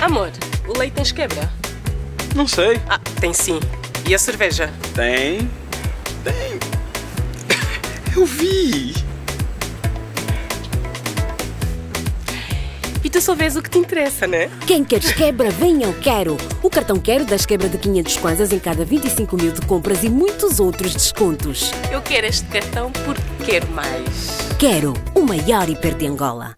Amor, o leite tens quebra? Não sei. Ah, tem sim. E a cerveja? Tem. Tem. Eu vi. E tu só vês o que te interessa, né? Quem queres quebra, vem ao Quero. O cartão Quero das quebra de 500 kwanzas em cada 25 mil de compras e muitos outros descontos. Eu quero este cartão porque quero mais. Quero, o maior hiper de Angola.